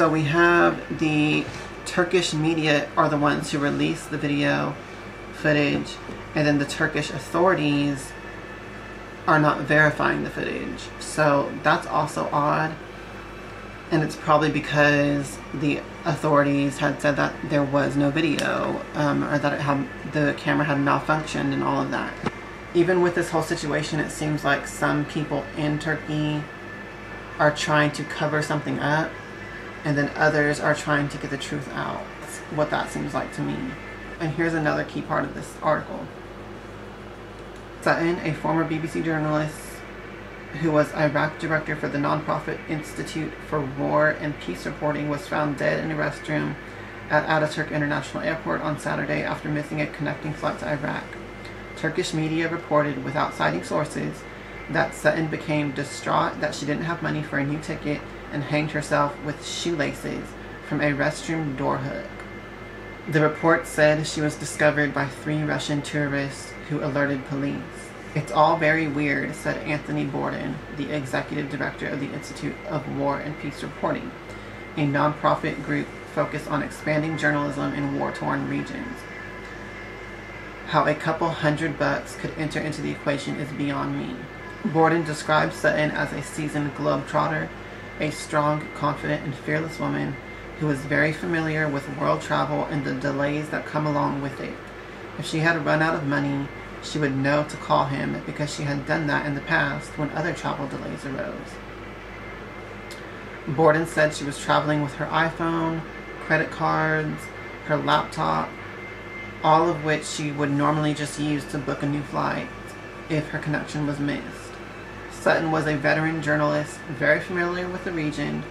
So we have the Turkish media are the ones who released the video footage, and then the Turkish authorities are not verifying the footage. So that's also odd. And it's probably because the authorities had said that there was no video, um, or that it had the camera had malfunctioned and all of that. Even with this whole situation, it seems like some people in Turkey are trying to cover something up, and then others are trying to get the truth out. What that seems like to me. And here's another key part of this article. Sutton, a former BBC journalist who was Iraq director for the nonprofit Institute for War and Peace Reporting, was found dead in a restroom at Ataturk International Airport on Saturday after missing a connecting flight to Iraq. Turkish media reported, without citing sources, that Sutton became distraught that she didn't have money for a new ticket and hanged herself with shoelaces from a restroom door hook. The report said she was discovered by three Russian tourists who alerted police. It's all very weird, said Anthony Borden, the executive director of the Institute of War and Peace Reporting, a nonprofit group focused on expanding journalism in war torn regions. How a couple hundred bucks could enter into the equation is beyond me. Borden described Sutton as a seasoned globetrotter, a strong, confident, and fearless woman who was very familiar with world travel and the delays that come along with it. If she had run out of money, she would know to call him because she had done that in the past when other travel delays arose. Borden said she was traveling with her iPhone, credit cards, her laptop, all of which she would normally just use to book a new flight if her connection was missed. Sutton was a veteran journalist, very familiar with the region.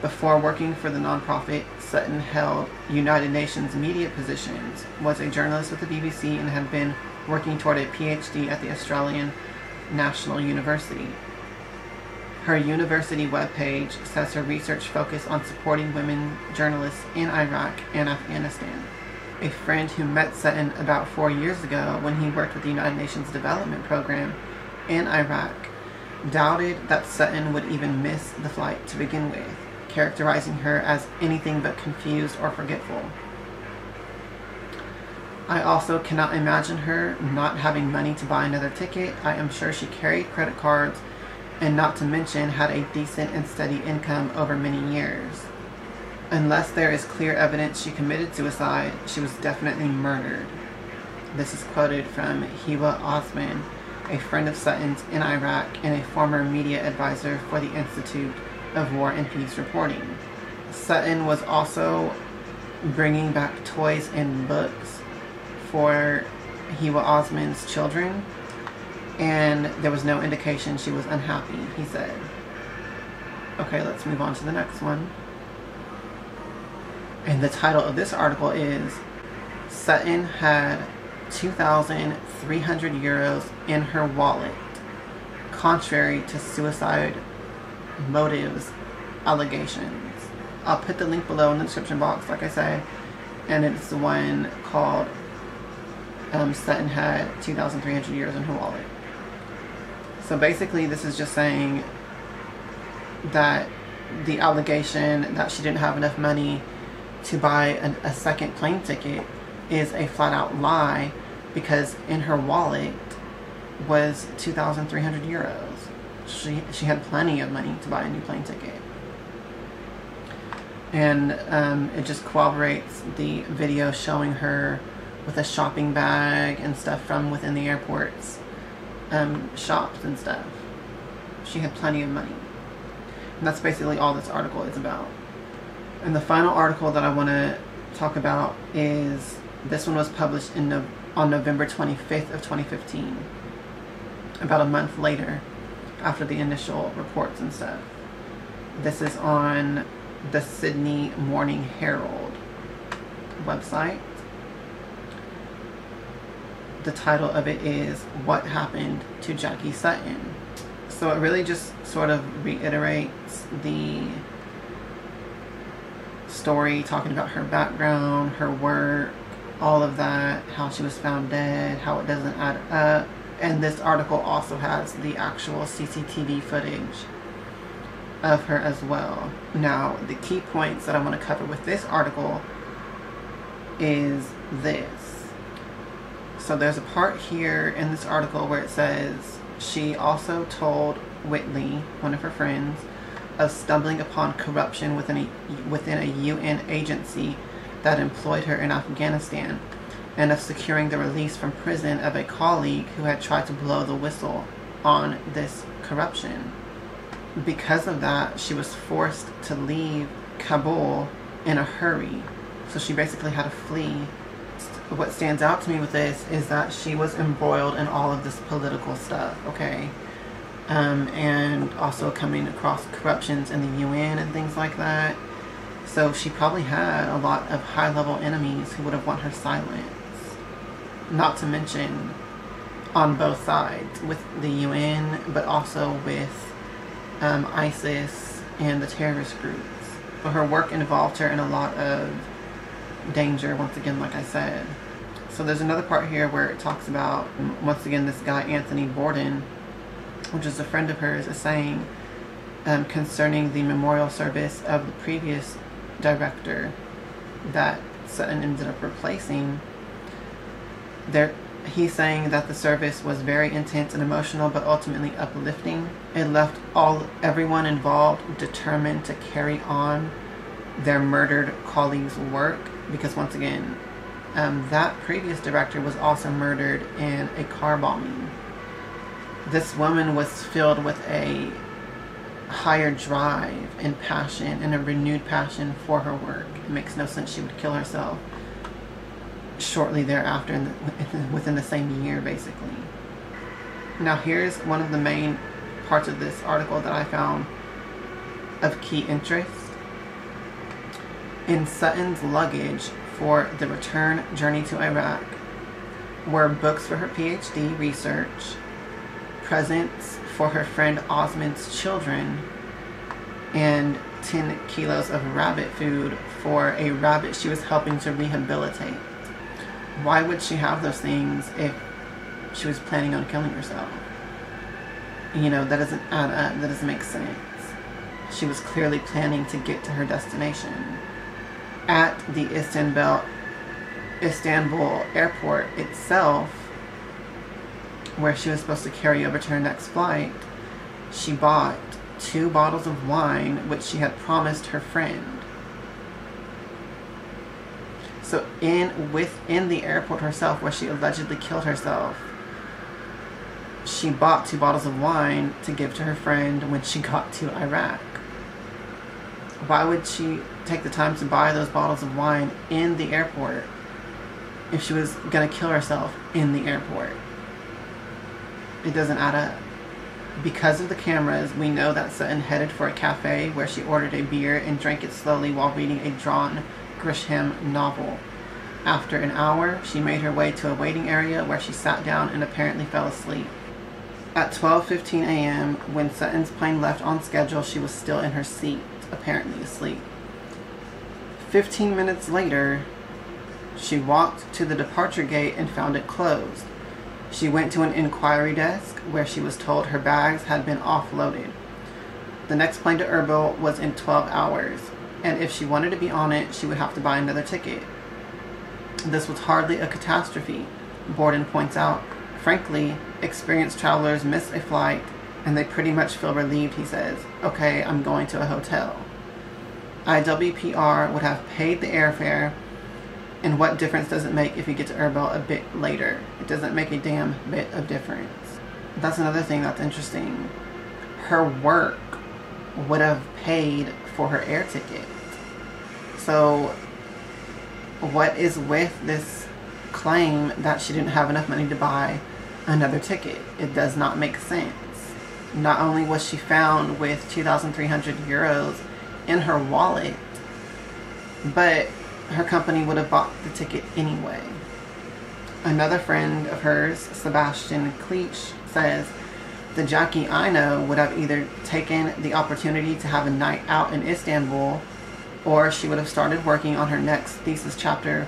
Before working for the nonprofit, Sutton held United Nations media positions, was a journalist with the BBC, and had been working toward a PhD at the Australian National University. Her university webpage says her research focused on supporting women journalists in Iraq and Afghanistan. A friend who met Sutton about four years ago when he worked with the United Nations Development Program in Iraq doubted that Sutton would even miss the flight to begin with, characterizing her as anything but confused or forgetful. I also cannot imagine her not having money to buy another ticket. I am sure she carried credit cards and not to mention had a decent and steady income over many years. Unless there is clear evidence she committed suicide, she was definitely murdered. This is quoted from Hiwa Osman, a friend of Sutton's in Iraq and a former media advisor for the Institute of War and Peace Reporting. Sutton was also bringing back toys and books for Hiwa Osman's children, and there was no indication she was unhappy, he said. Okay, let's move on to the next one. And the title of this article is Sutton had 2,300 euros in her wallet, contrary to suicide motives allegations. I'll put the link below in the description box, like I said, and it's the one called um, Sutton had 2,300 euros in her wallet. So basically, this is just saying that the allegation that she didn't have enough money to buy an, a second plane ticket is a flat out lie because in her wallet was 2,300 euros. She, she had plenty of money to buy a new plane ticket. And um, it just corroborates the video showing her with a shopping bag and stuff from within the airport's um, shops and stuff. She had plenty of money. And that's basically all this article is about. And the final article that I want to talk about is this one was published in no, on November 25th of 2015, about a month later after the initial reports and stuff. This is on the Sydney Morning Herald website. The title of it is What Happened to Jacky Sutton. So it really just sort of reiterates the story, talking about her background, her work, all of that, how she was found dead, how it doesn't add up. And this article also has the actual CCTV footage of her as well. Now, the key points that I want to cover with this article is this. So there's a part here in this article where it says she also told Whitley, one of her friends, of stumbling upon corruption within a, within a UN agency that employed her in Afghanistan and of securing the release from prison of a colleague who had tried to blow the whistle on this corruption. Because of that, she was forced to leave Kabul in a hurry. So she basically had to flee. What stands out to me with this is that she was embroiled in all of this political stuff, okay? Um, and also coming across corruptions in the UN and things like that. So she probably had a lot of high level enemies who would have want her silence. Not to mention on both sides with the UN, but also with um, ISIS and the terrorist groups. But her work involved her in a lot of danger, once again, like I said. So there's another part here where it talks about, once again, this guy, Anthony Borden, which is a friend of hers, is saying um, concerning the memorial service of the previous director that Sutton ended up replacing, there he's saying that the service was very intense and emotional but ultimately uplifting. It left all everyone involved determined to carry on their murdered colleagues' work because once again, um, that previous director was also murdered in a car bombing. This woman was filled with a higher drive and passion and a renewed passion for her work. It makes no sense she would kill herself shortly thereafter, in the, within the same year, basically. Now, here's one of the main parts of this article that I found of key interest. In Sutton's luggage for the return journey to Iraq were books for her PhD research, presents for her friend Osman's children, and 10 kilos of rabbit food for a rabbit she was helping to rehabilitate. Why would she have those things if she was planning on killing herself? You know, that doesn't add up. That doesn't make sense. She was clearly planning to get to her destination. At the Istanbul, Istanbul airport itself, where she was supposed to carry over to her next flight, she bought two bottles of wine, which she had promised her friend. So in within the airport herself, where she allegedly killed herself, she bought two bottles of wine to give to her friend when she got to Iraq. Why would she take the time to buy those bottles of wine in the airport if she was gonna kill herself in the airport? It doesn't add up. Because of the cameras, we know that Sutton headed for a cafe where she ordered a beer and drank it slowly while reading a John Grisham novel. After an hour, she made her way to a waiting area where she sat down and apparently fell asleep. At 12:15 a.m., when Sutton's plane left on schedule, she was still in her seat, apparently asleep. 15 minutes later, she walked to the departure gate and found it closed. She went to an inquiry desk where she was told her bags had been offloaded. The next plane to Erbil was in 12 hours and if she wanted to be on it, she would have to buy another ticket. This was hardly a catastrophe, Borden points out. Frankly, experienced travelers miss a flight and they pretty much feel relieved, he says. Okay, I'm going to a hotel. IWPR would have paid the airfare, and what difference does it make if you get to Erbil a bit later? It doesn't make a damn bit of difference. That's another thing that's interesting. Her work would have paid for her air ticket. So, what is with this claim that she didn't have enough money to buy another ticket? It does not make sense. Not only was she found with 2,300 euros in her wallet, but her company would have bought the ticket anyway. Another friend of hers, Sebastian Cleach, says the Jacky I know would have either taken the opportunity to have a night out in Istanbul or she would have started working on her next thesis chapter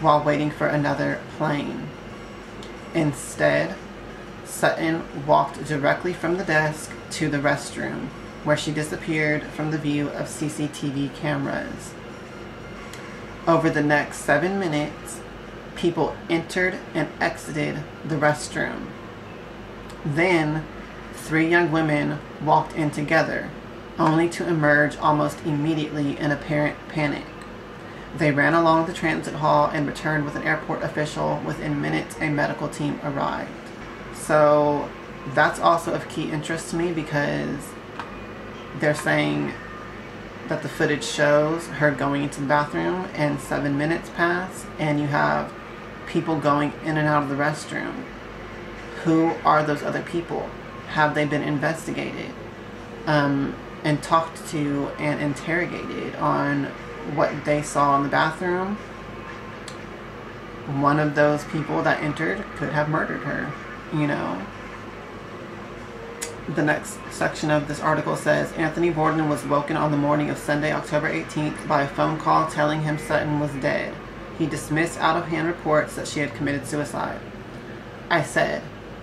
while waiting for another plane. Instead, Sutton walked directly from the desk to the restroom where she disappeared from the view of CCTV cameras. Over the next seven minutes, people entered and exited the restroom. Then, three young women walked in together, only to emerge almost immediately in apparent panic. They ran along the transit hall and returned with an airport official. Within minutes, a medical team arrived. So, that's also of key interest to me because they're saying that the footage shows her going into the bathroom and seven minutes pass and you have people going in and out of the restroom. Who are those other people? Have they been investigated um, and talked to and interrogated on what they saw in the bathroom? One of those people that entered could have murdered her, you know the next section of this article says Anthony Borden was woken on the morning of Sunday, October 18th, by a phone call telling him Sutton was dead. He dismissed out of hand reports that she had committed suicide. I said,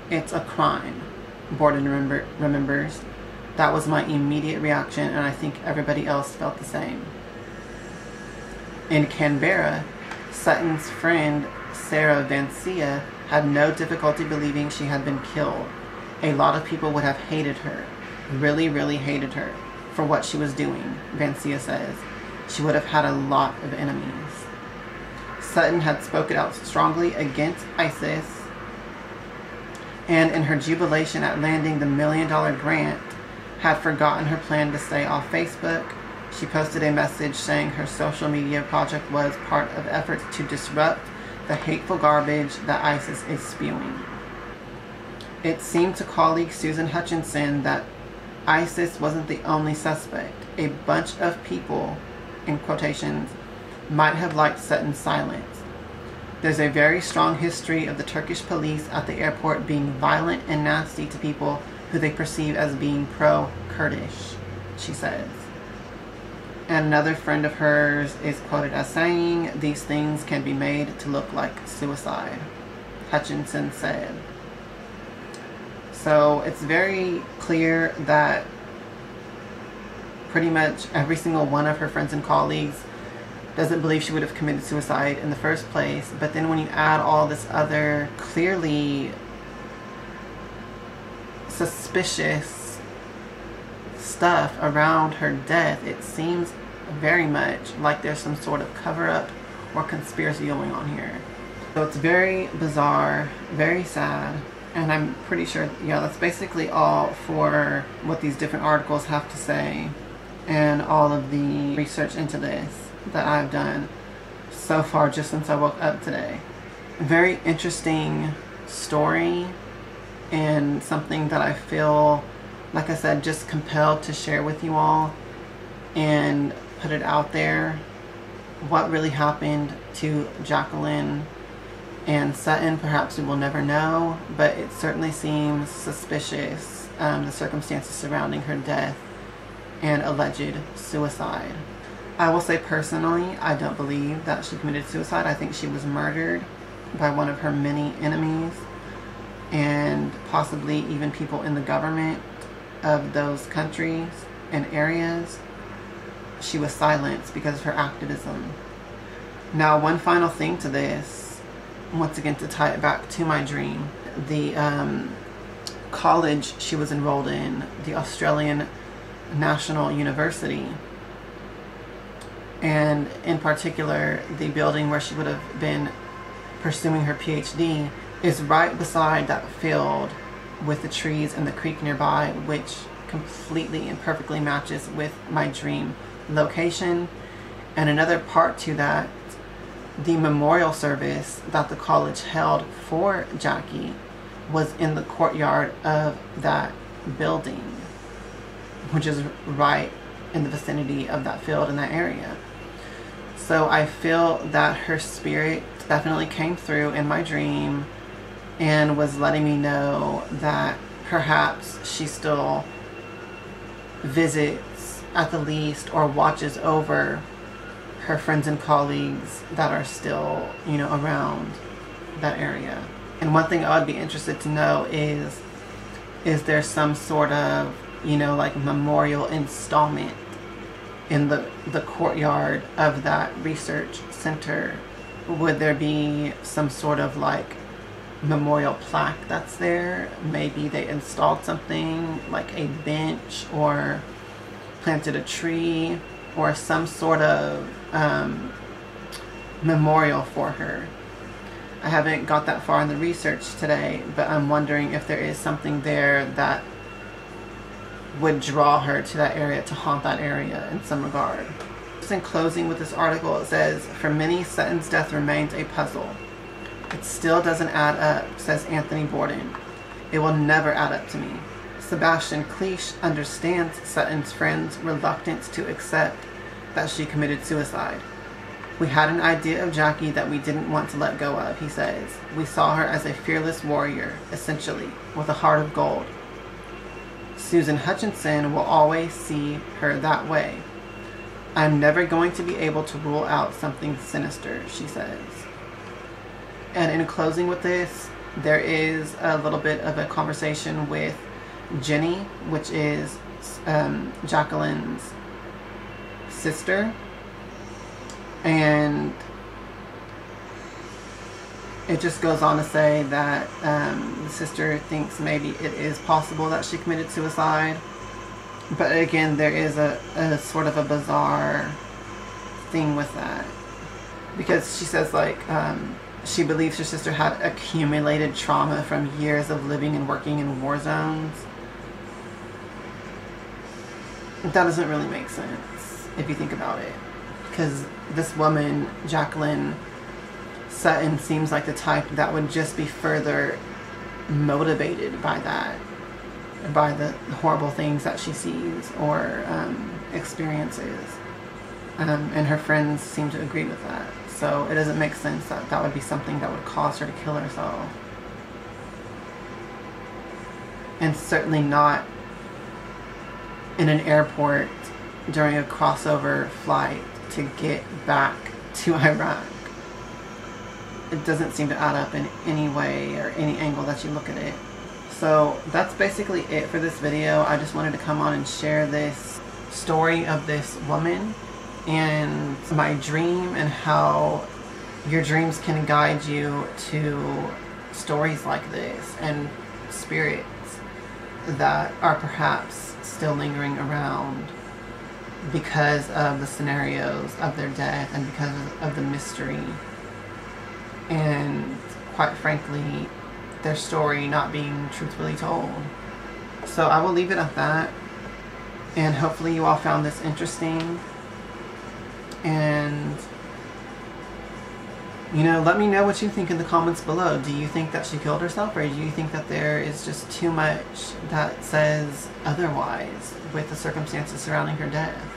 It's a crime, Borden remember, remembers. That was my immediate reaction, and I think everybody else felt the same. In Canberra, Sutton's friend, Sarah Vansia, had no difficulty believing she had been killed a lot of people would have hated her, really, really hated her for what she was doing, Vansia says. She would have had a lot of enemies. Sutton had spoken out strongly against ISIS, and in her jubilation at landing the million dollar grant, had forgotten her plan to stay off Facebook. She posted a message saying her social media project was part of efforts to disrupt the hateful garbage that ISIS is spewing. It seemed to colleague Susan Hutchinson that ISIS wasn't the only suspect. A bunch of people, in quotations, might have liked Sutton's silence. There's a very strong history of the Turkish police at the airport being violent and nasty to people who they perceive as being pro Kurdish, she says. And another friend of hers is quoted as saying, These things can be made to look like suicide. Hutchinson said. So it's very clear that pretty much every single one of her friends and colleagues doesn't believe she would have committed suicide in the first place. But then when you add all this other clearly suspicious stuff around her death, it seems very much like there's some sort of cover up or conspiracy going on here. So it's very bizarre, very sad and I'm pretty sure, yeah, that's basically all for what these different articles have to say and all of the research into this that I've done so far just since I woke up today. Very interesting story and something that I feel, like I said, just compelled to share with you all and put it out there. What really happened to Jacqueline Anne Sutton, perhaps we will never know, but it certainly seems suspicious, um, the circumstances surrounding her death and alleged suicide. I will say personally, I don't believe that she committed suicide. I think she was murdered by one of her many enemies and possibly even people in the government of those countries and areas. She was silenced because of her activism. Now, one final thing to this once again to tie it back to my dream, the um, college she was enrolled in, the Australian National University, and in particular, the building where she would have been pursuing her PhD, is right beside that field with the trees and the creek nearby, which completely and perfectly matches with my dream location. And another part to that the memorial service that the college held for Jacky was in the courtyard of that building, which is right in the vicinity of that field in that area. So I feel that her spirit definitely came through in my dream and was letting me know that perhaps she still visits at the least or watches over her friends and colleagues that are still, you know, around that area. And one thing I would be interested to know is is there some sort of you know, like memorial installment in the the courtyard of that research center? Would there be some sort of like memorial plaque that's there? Maybe they installed something like a bench or planted a tree or some sort of um, memorial for her. I haven't got that far in the research today, but I'm wondering if there is something there that would draw her to that area, to haunt that area in some regard. Just in closing with this article, it says, For many, Sutton's death remains a puzzle. It still doesn't add up, says Anthony Borden. It will never add up to me. Sebastian Cleach understands Sutton's friend's reluctance to accept that she committed suicide. We had an idea of Jacky that we didn't want to let go of, he says. We saw her as a fearless warrior, essentially, with a heart of gold. Susan Hutchinson will always see her that way. I'm never going to be able to rule out something sinister, she says. And in closing with this, there is a little bit of a conversation with Jenny, which is um, Jacqueline's sister. And it just goes on to say that um, the sister thinks maybe it is possible that she committed suicide. But again, there is a, a sort of a bizarre thing with that. Because she says, like, um, she believes her sister had accumulated trauma from years of living and working in war zones. That doesn't really make sense if you think about it. Because this woman, Jacqueline Sutton, seems like the type that would just be further motivated by that, by the horrible things that she sees or um, experiences. Um, and her friends seem to agree with that. So it doesn't make sense that that would be something that would cause her to kill herself. And certainly not in an airport during a crossover flight to get back to Iraq. It doesn't seem to add up in any way or any angle that you look at it. So that's basically it for this video. I just wanted to come on and share this story of this woman and my dream and how your dreams can guide you to stories like this and spirits that are perhaps still lingering around because of the scenarios of their death and because of the mystery. And quite frankly their story not being truthfully told. So I will leave it at that. And hopefully you all found this interesting. And you know let me know what you think in the comments below. Do you think that she killed herself or do you think that there is just too much that says otherwise with the circumstances surrounding her death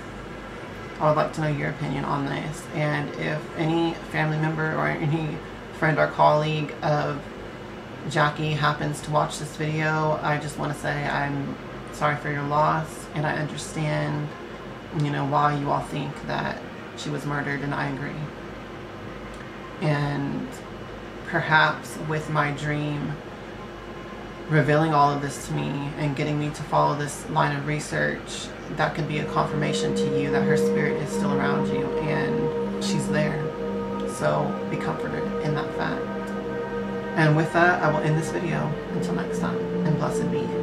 I would like to know your opinion on this and if any family member or any friend or colleague of Jacky happens to watch this video I just want to say I'm sorry for your loss and I understand you know why you all think that she was murdered, and I agree. And perhaps with my dream revealing all of this to me and getting me to follow this line of research, that could be a confirmation to you that her spirit is still around you and she's there. So be comforted in that fact. And with that, I will end this video. Until next time, and blessed be